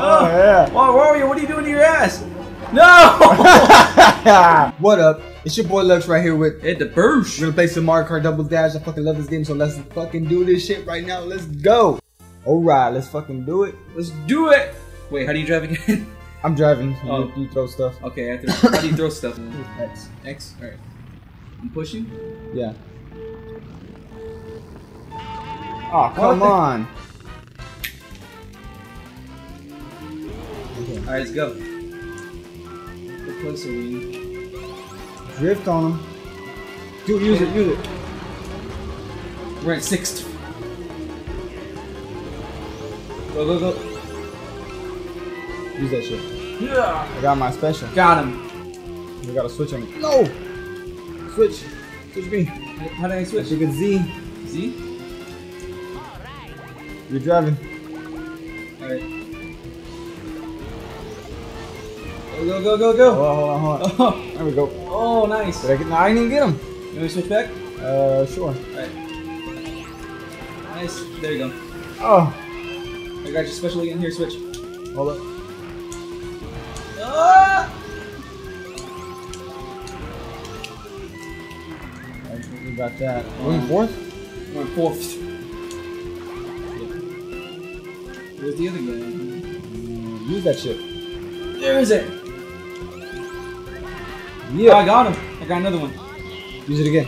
Oh, oh, yeah. Oh, wow, Wario, what are you doing to your ass? No! what up? It's your boy Luckz right here with. Ed da Bawsh. We're gonna play some Mario Kart Double Dash. I fucking love this game, so let's fucking do this shit right now. Let's go. Alright, let's fucking do it. Let's do it. Wait, how do you drive again? I'm driving. You, Oh. you throw stuff. okay, I throw, how do you throw stuff? X. X. All right. I'm pushing. Yeah. Oh, come What on. All right, let's go. What place are we? Drift on him. Dude, use it, use it. We're at sixth. Go, go, go. Use that shit. Yeah. I got my special. Got him. We gotta switch on him. No! Switch. Switch me. How did I I switch? you can Z. Z? You're driving. Go, go, go, go, Hold on, hold on, hold on. Oh, There we go. oh nice. Did I get? No, I didn't get him. You want to switch back? Uh, sure. Alright. Nice. There you go. Oh, I got you special again. Here, switch. hold up. Ah! Alright, We got that. We're in fourth. We're in fourth. Where's the other guy? Mm, Use that ship. There is it. Yeah. Oh, I got him. I got another one. Use it again.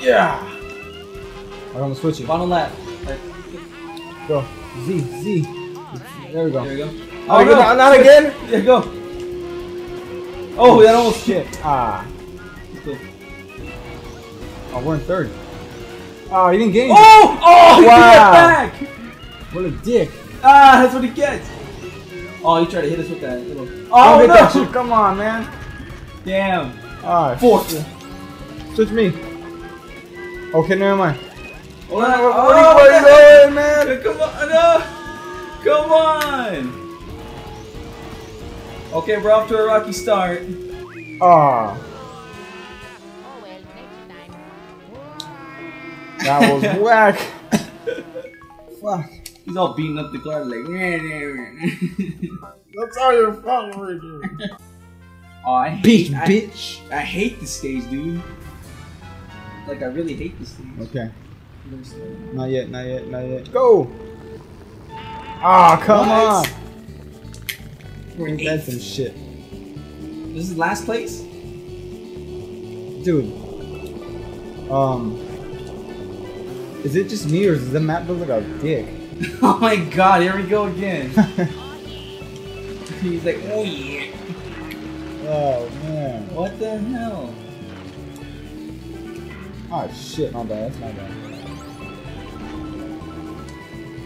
Yeah. I'm gonna switch it. Final lap. Go. Z, Z. There we go. there we go. Oh, no. not, not again. Yeah, go. Oh, that almost shit. Ah. Let's go. Oh, we're in third. Oh, he didn't gain. Oh! Oh! He Wow. wow. back! What a dick. Ah, that's what he gets. Oh, he tried to hit us with that little. Don't Oh hit that no! Come on, man. Damn. Ah, Fourth. shit. Switch me. Okay, never mind. Hold on. Where, Oh, where, where, what you the- going, man? Come on, no! Come on! Okay, we're off to a rocky start. Ah, Oh well, next time. that was whack. Fuck. He's all beating up the car like. That's all your fault, Richard. oh, I hate, Bitch, I, bitch. I hate this stage, dude. Like I really hate this stage. Okay. Not yet, not yet, not yet. Go! Ah, come What? on! We're in Ain't that some shit? This is last place. Dude. Um. Is it just me or does the map look like a dick? Oh my god, here we go again. He's like, oh yeah. Oh, man. What the hell? Oh, shit, my bad. That's my bad.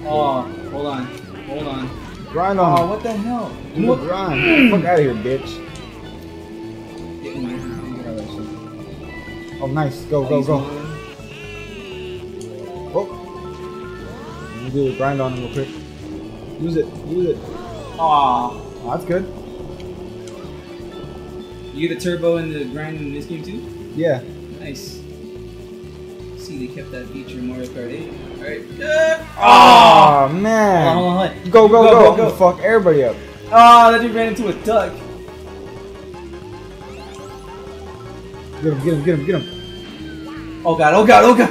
Oh, hold on, hold on. Grind oh, on. Oh, what the hell? Do the grind. Fuck out of here, bitch. Oh, nice. Go, go, go. Oh. Me do the grind on him real quick. Use it. Use it. Aw. Oh, that's good. You get a turbo in the grind in this game too? Yeah. Nice. See, they kept that feature in Mario Kart 8. Alright. Uh, Oh, Hold on, man. hold on, hold on. Go, go, Go, go. go, go. Fuck everybody up. Oh, that dude ran into a duck. Get him, get him, get him, get him. Oh god, oh god, oh god.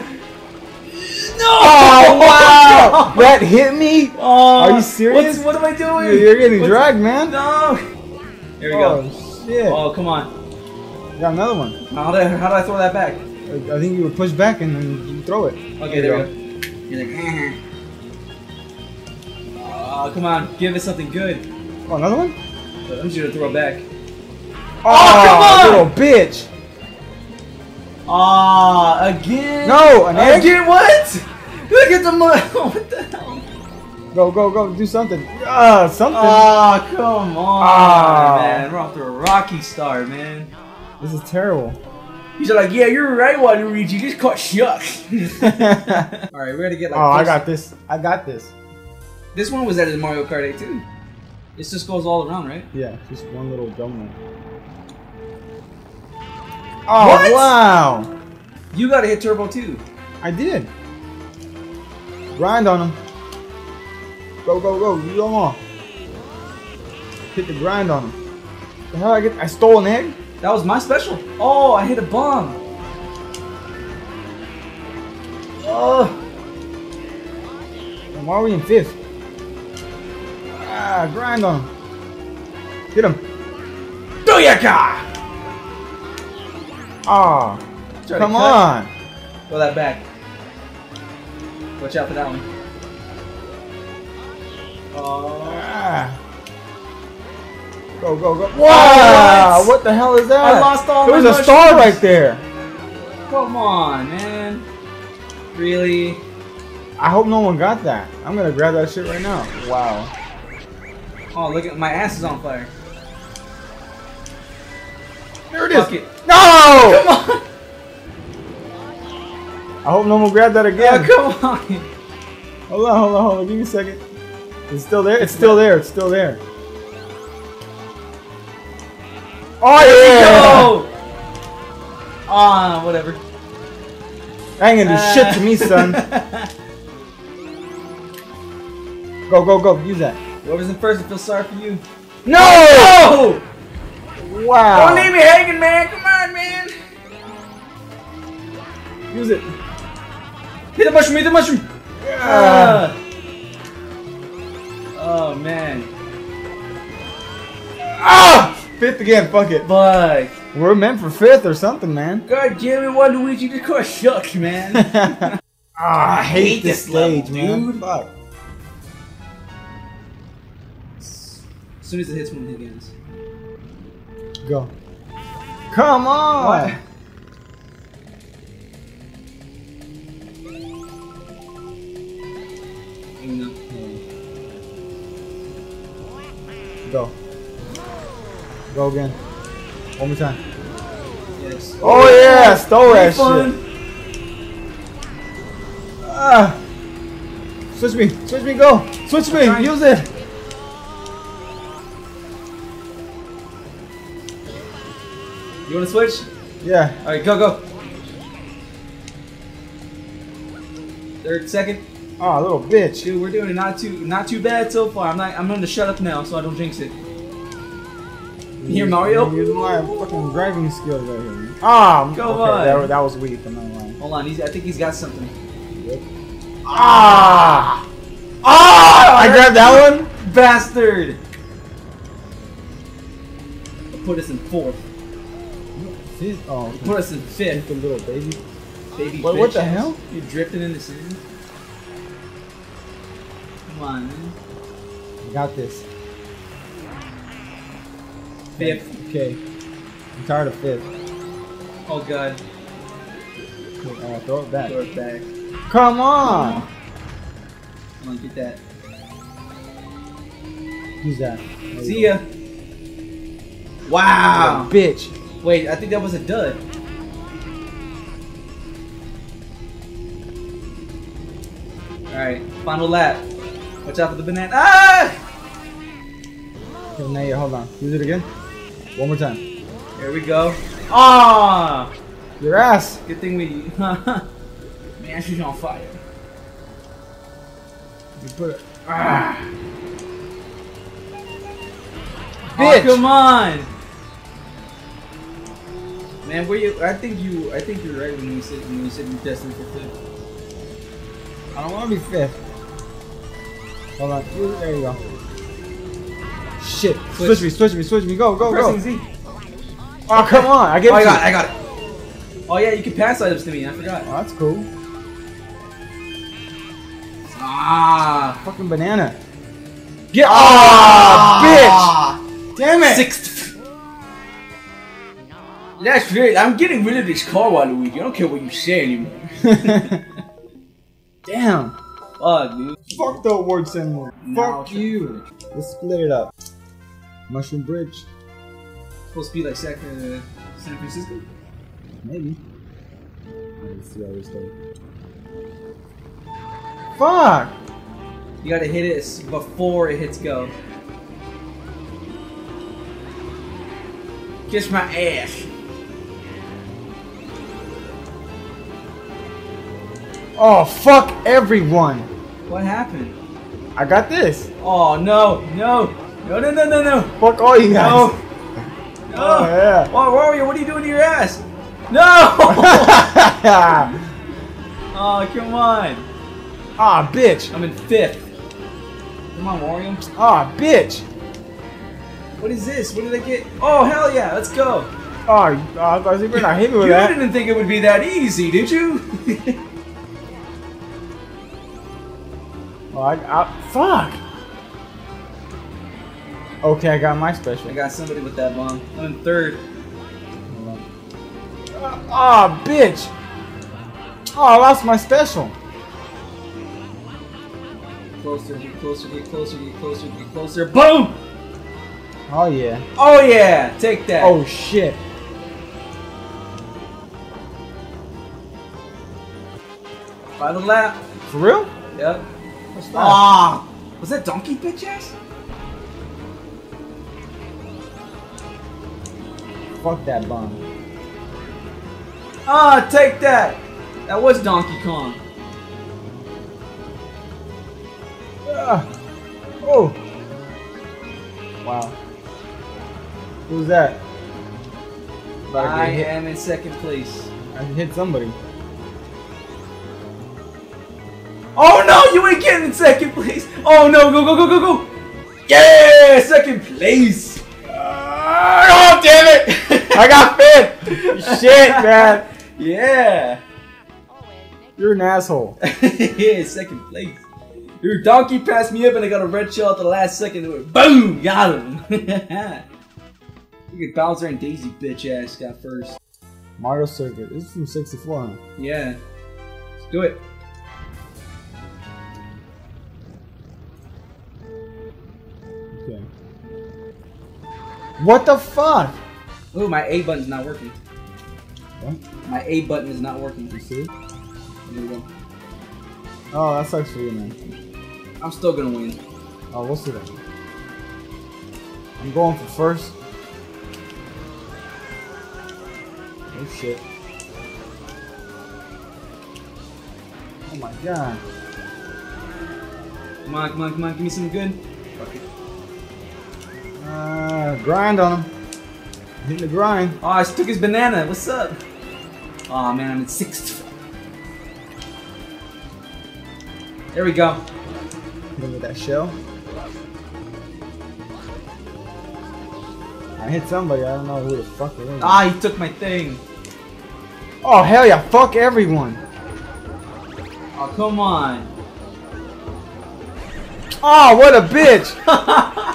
No! Oh, wow. that hit me? Oh, Are you serious? What am I doing? You're getting What's- dragged, man. No! Here we oh, go. Shit. Oh, come on. Got another one. How do I, how do I throw that back? I I think you would push back and then you throw it. Okay, there, we go. You're like, oh, come on, give us something good. Oh, another one? I'm just gonna throw it back. Oh, come on! little bitch. Ah, again? No, an egg? Again, what? Look at the mud. what the hell? Go, go, go. Do something. Ah, something. Ah, come on, Ah. man. We're off to a rocky start, man. this is terrible. He's like, yeah, you're right, Waluigi. You just caught shucks. All right, we're gonna get like. oh, I got this. I got this. This one was added in Mario Kart 8 too. This just goes all around, right? Yeah, just one little donut. Oh, What? wow. You gotta hit turbo too. I did. Grind on him. Go, go, go. You go on. hit the grind on him. The hell I get? I stole an egg. That was my special. Oh, I hit a bomb. Oh, why are we in fifth? Ah, grind on him. Get him. Booyaka! Ah, to come on. Throw that back. Watch out for that one. Oh. Ah. Go, go, go. Wow! what? What the hell is that? I lost all There my was a star right there. Come on, man. Really? I hope no one got that. I'm gonna grab that shit right now. Wow. Oh, look at my ass is on fire. There it is. It. No! Come on. I hope no one grabbed that again. Oh, come on. Hold on, hold on, hold on. Give me a second. It's still there. It's still there. It's still there. Oh yeah! Go. Ah, whatever. That ain't gonna do shit to me, son. Go, go, go. Use that. Whoever's in first, I feel sorry for you. No! Oh! Wow. Don't leave me hanging, man. Come on, man. Use it. Hit the mushroom. Hit the mushroom. Ah. Ah. Oh man. Ah! Fifth again. Fuck it. Fuck. We're meant for fifth or something, man. God damn it, Waluigi just caught shucks, man. ah, I hate, hate this this level, stage, man. dude. Fuck. as soon as it hits one of the. Go. Come on. What? No. Go. Go again. One more time. Yes. Oh yeah, stole that Refund. shit. Ah. Switch me. Switch me. Go. Switch me. Use it. You wanna switch? Yeah. Alright, go, go. Third, second. Oh, little bitch. Dude, we're doing it not too not too bad so far. I'm not I'm gonna shut up now so I don't jinx it. You hear Mario? I'm using my fucking driving skills right here. Ah, Go okay, on. That, that was weak. I'm not lying. Hold on, he's, I think he's got something. Ah! Ah! I grabbed that one. Bastard! Put us in fourth. Fifth? Oh, okay. Put us in fifth. little baby. Baby What- what the hell? You drifting in the sand? Come on, man. I got this. Fifth. Okay. I'm tired of fifth. Oh god. Uh, throw it back. Throw it back. Come on! Come on, get that. Who's that. There See ya. Wow. Bitch. Wait, I think that was a dud. Alright, final lap. Watch out for the banana. Ah! Okay, now you hold on. Use it again. One more time. Here we go. Ah! Your ass. Good thing we. Man, she's on fire. You put it. Ah! Bitch. Oh, come on! Man, were you? I think you. I think you're right when you said when you said you're destined for fifth. I don't want to be fifth. Hold on. There you go. Shit. Switch. Switch me. Switch me. Switch me. Go. Go. Pressing Go. Z. Oh come on. I Oh, gave it I got it. I got it. Oh yeah, you can pass items to me. I forgot. Oh, that's cool. Ah! Fucking banana. Get. Ah, bitch. Damn it. Sixth. That's great. I'm getting rid of this car, Waluigi. I don't care what you say anymore. Damn. Fuck, dude. Fuck the award ceremony. Now Fuck you. Let's split it up. Mushroom Bridge. Supposed to be like Sac- uh, San Francisco. Maybe. Let's see how this goes. Fuck! You gotta hit it before it hits go. Kiss my ass. Oh, fuck everyone! What happened? I got this. Oh no, no. No, no, no, no, no. Fuck all you guys. No. No. Oh, yeah. Oh, Wario, what are you doing to your ass? No! oh, come on. Ah, bitch. I'm in fifth. Come on, Wario. Ah, bitch. What is this? What did I get? Oh, hell yeah, let's go. Oh, you- oh, I thought you were not hit me with You that. didn't think it would be that easy, did you? I, I, fuck. Okay, I got my special. I got somebody with that bomb. I'm in third. Ah, bitch. Oh, I lost my special. Closer, get closer, get closer, get closer, get closer. Boom! Oh yeah. Oh yeah, take that. Oh shit. By the lap. For real? Yep. What's that? Ah, was that donkey bitch ass? Fuck that bomb. Ah, take that. That was Donkey Kong. Ah. Oh. Wow. Who's that? I am in second place. I hit somebody. Oh no, you ain't getting second place. Oh no, go go go go go. Yeah, second place. Ah, oh damn it! I got fifth. Shit, man. Yeah. You're an asshole. yeah, second place. Your donkey passed me up and I got a red shell at the last second. and went Boom! Got him. Look at Bowser and Daisy bitch ass got first. Mario Circuit. This is from 64. Huh? Yeah. Let's do it. What the fuck? Ooh, my A button's not working. What? My A button is not working. You see? There we go. Oh, that sucks for you, man. I'm still gonna win. Oh, we'll see that. I'm going for first. Oh shit. Oh my god. Come on, come on, come on, give me some good. Fuck it. Uh, grind on him. Hit the grind. Oh, I took his banana. What's up? Oh man, I'm in sixth. There we go. Hit him with that shell. I hit somebody. I don't know who the fuck it is. Ah, he took my thing. Oh hell yeah! Fuck everyone. Oh, come on. Oh, what a bitch!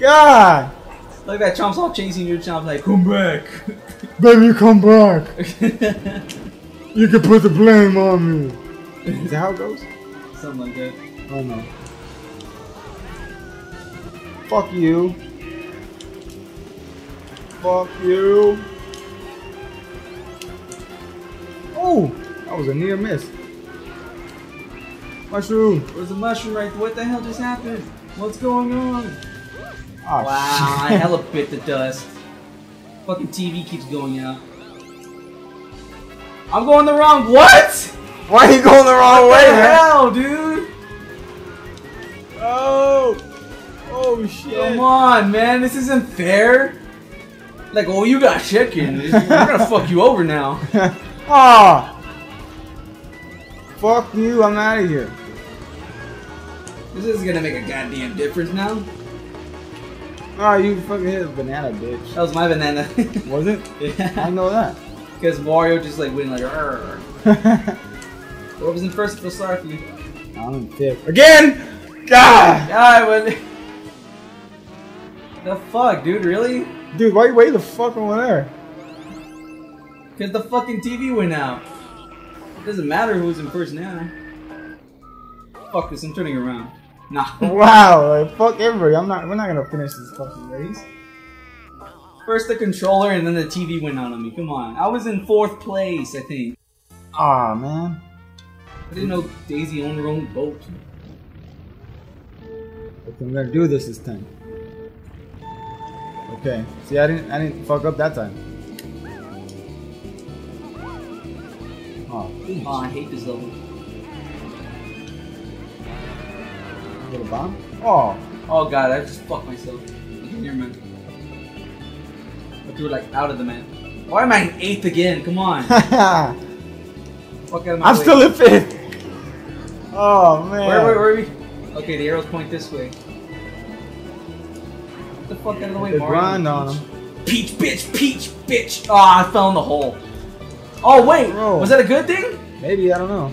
God! Look at that Chomp's all chasing you. Chomp's like, come back. Baby, come back! You can put the blame on me. Is that how it goes? Something like that. Oh no. Fuck you. Fuck you. Oh, that was a near miss. Mushroom. There's a mushroom right What the hell just happened? What's going on? Oh, wow, I shit. hella bit the dust. Fucking TV keeps going out. I'm going the wrong. What? Why are you going the wrong What way, the man? hell, dude? Oh. Oh shit. Come on, man. This isn't fair. Like, oh, you got chicken. We're gonna fuck you over now. Ah. Fuck you. I'm out of here. This is gonna make a goddamn difference now. Ah, you fucking hit a banana, bitch. That was my banana. Was it? I know that. Because Mario just like went like. What was in first? I feel sorry for you. I'm in fifth. Again! God! God, what? The fuck, dude? Really? Dude, why you way the fuck over there? Because the fucking TV went out. It doesn't matter who's in first now. Fuck this, I'm turning around. Nah. Wow, like, fuck everybody. I'm not. We're not gonna finish this fucking race. First the controller and then the TV went out on me. Come on. I was in fourth place, I think. Ah man. I didn't know Daisy owned her own boat. Okay, I'm gonna do this this time. Okay. See, I didn't. I didn't fuck up that time. Oh, Oh, I hate this level. Little bomb. Oh. Oh god, I just fucked myself. Okay, never mind. I threw it like out of the man. Why am I in eighth again? Come on. Fuck out of my I'm way. still in fifth. Oh man. Where, where, where are we? Okay, the arrows point this way. Get the fuck out of the way, They Mario. grind on him. Peach, bitch, peach, bitch. Ah, I fell in the hole. Oh wait, Bro. was that a good thing? Maybe I don't know.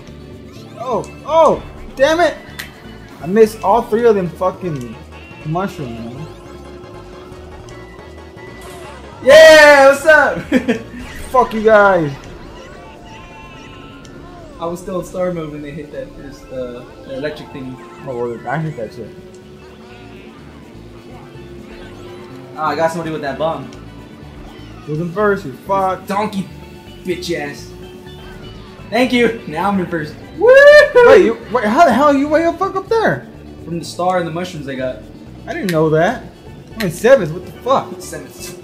Oh, oh, damn it! I missed all three of them fucking mushrooms. Man. Yeah, what's up? Fuck you guys. I was still in star mode when they hit that first uh, electric thing. Oh, well, I hit that shit. Ah, I got somebody with that bomb. Who's in first? You fuck. Donkey, bitch ass. Thank you. Now I'm in first. Wait, you, wait, how the hell are you way up fuck up there? From the star and the mushrooms I got. I didn't know that. I'm in seventh. What the fuck? Seventh.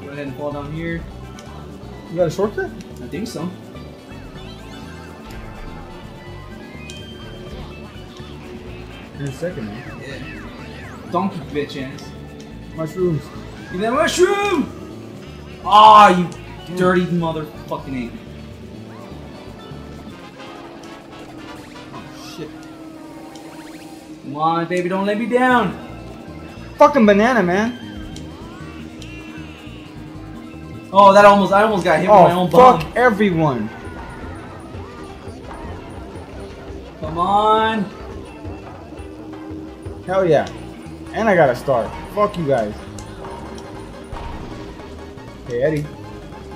Go ahead and fall down here. You got a shortcut? I think so. In second, man. Yeah. Donkey bitch ass. Mushrooms. Give me that mushroom! Ah, you dirty motherfucking ape. Come on, baby, don't let me down. Fucking banana, man. Oh, that almost, I almost got hit with my Oh own fuck everyone. Come on. Hell yeah. And I got a star. Fuck you guys. Hey Eddie.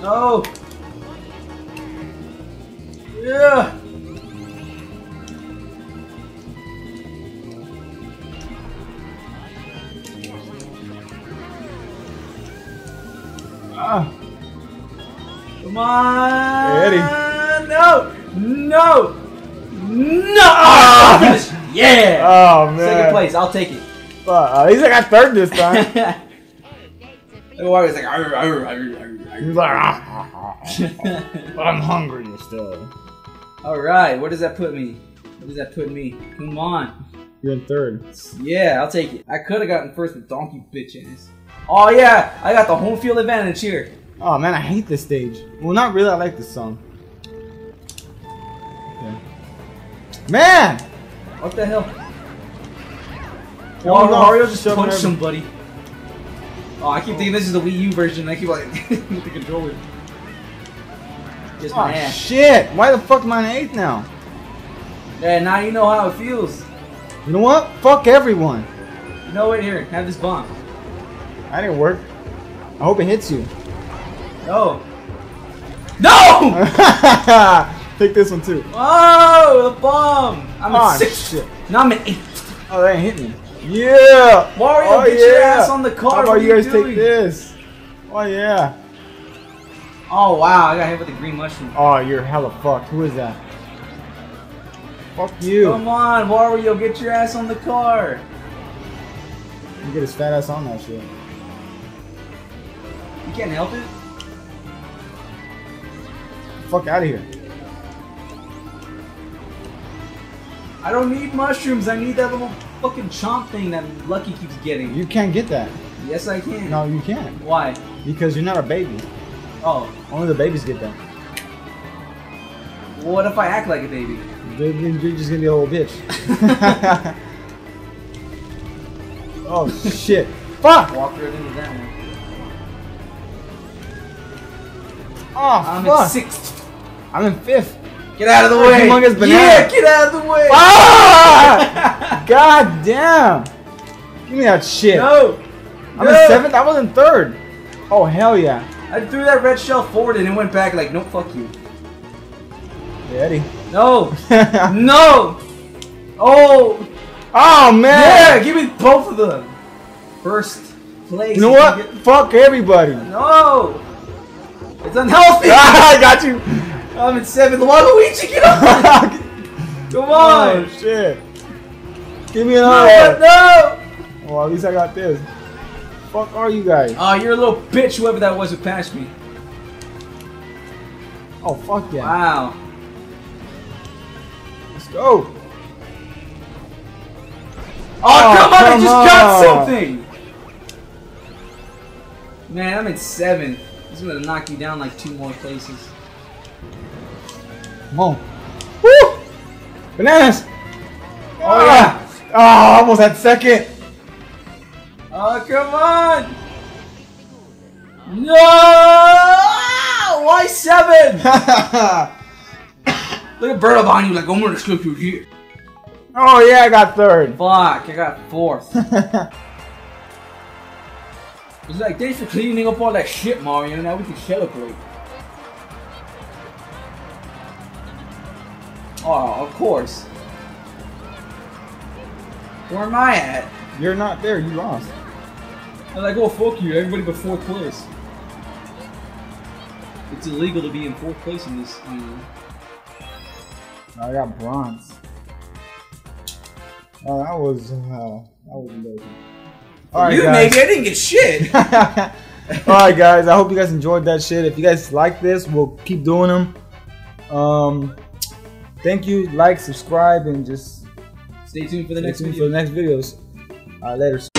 No. Yeah. On. Eddie. No. No. No. Ah, finish. Yeah. Oh man. Second place. I'll take it. Fuck, at least I got third this time. The Wario's like, "Arr, arr, arr, arr, arr." He's like, "Ah, I'm hungry still. All right, where does that put me? Where does that put me? Come on. You're in third. Yeah, I'll take it. I could have gotten first with donkey bitch ass. Oh yeah, I got the home field advantage here. Oh man, I hate this stage. Well, not really. I like this song. Okay. Man! What the hell? Oh, no, Mario just punched somebody. Oh, I keep thinking this is the Wii U version. I keep like with the controller. Just Oh shit! Why the fuck am I in eighth now? Yeah, now you know how it feels. You know what? Fuck everyone. You know what? Here, have this bomb. That didn't work. I hope it hits you. No. No! Take this one too. Oh, the bomb! I'm ah, Oh, in sixth. shit. Now I'm in eighth. Oh, that ain't hit me. Yeah! Mario, oh, get yeah. your ass on the car. How about are you you guys doing? take this? Oh, yeah. Oh wow, I got hit with the green mushroom. Oh, you're hella fucked. Who is that? Fuck you. Come on, Wario, get your ass on the car. You get his fat ass on that shit. You can't help it. Fuck out of here. I don't need mushrooms. I need that little fucking chomp thing that Lucky keeps getting. You can't get that. Yes, I can. No, you can't. Why? Because you're not a baby. Oh, Only the babies get that. what if I act like a baby? You're you're just gonna be a little bitch. oh shit. Fuck! Walk right into that one. Oh ah, I'm fuck! in sixth. I'm in fifth. Get out of the way. humongous banana. Yeah, get out of the way. Ah! God damn! Give me that shit. no. I'm no. in seventh. I was in third. Oh hell yeah! I threw that red shell forward and it went back like, no, fuck you. Eddie. No. no. Oh. oh man! Yeah, give me both of them. First place. You know what? Fuck everybody. No. It's unhealthy. I got you. I'm in seventh. Waluigi, get up. Come on. Oh shit! Give me an one. no. Well, oh, at least I got this. Fuck are you guys? Oh, you're a little bitch, whoever that was who passed me. Oh fuck yeah! Wow. Let's go. Oh, oh come on! I just got something. Man, I'm in seventh. He's gonna knock you down like two more places. Come on. Woo! Bananas! Oh, yeah. Oh, almost at second. Oh, come on! No! Why seven? Look at Bird behind you, like I'm gonna slip you here. oh, yeah, I got third. Fuck, I got fourth. It's like, thanks for cleaning up all that shit, Mario. Now we can celebrate. Oh, of course. Where am I at? You're not there. You lost. I'm like, oh, fuck you. Everybody but fourth place. It's illegal to be in fourth place in this. You know. I got bronze. Oh, that was uh, that was amazing. All right, you, guys. nigga, I didn't get shit. All right, guys. I hope you guys enjoyed that shit. If you guys like this, we'll keep doing them. Um, thank you. Like, subscribe, and just Stay tuned for the stay next tuned video. for the next videos. Right, later.